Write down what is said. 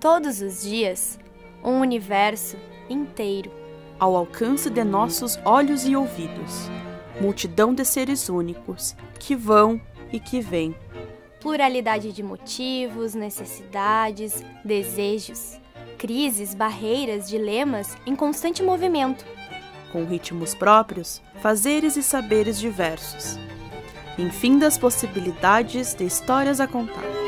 todos os dias, um universo inteiro. Ao alcance de nossos olhos e ouvidos, multidão de seres únicos que vão e que vêm. Pluralidade de motivos, necessidades, desejos, crises, barreiras, dilemas em constante movimento. Com ritmos próprios, fazeres e saberes diversos. Enfim, das possibilidades de histórias a contar.